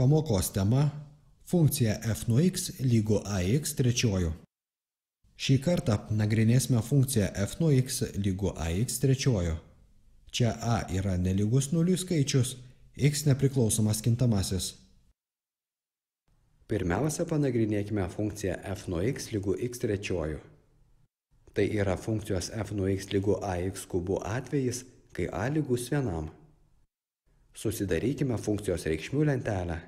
Pamokos tema - funkcija f nuo x lygu ax trečioju. Šį kartą nagrinėsime funkciją f nuo x lygu ax trečioju. Čia a yra nelygus nuliui skaičius, x nepriklausomas kintamasis. Pirmiausia, panagrinėkime funkciją f nuo x lygu x trečioju. Tai yra funkcijos f nuo x lygu ax kubų atvejis, kai a lygus vienam. Susidarykime funkcijos reikšmių lentelę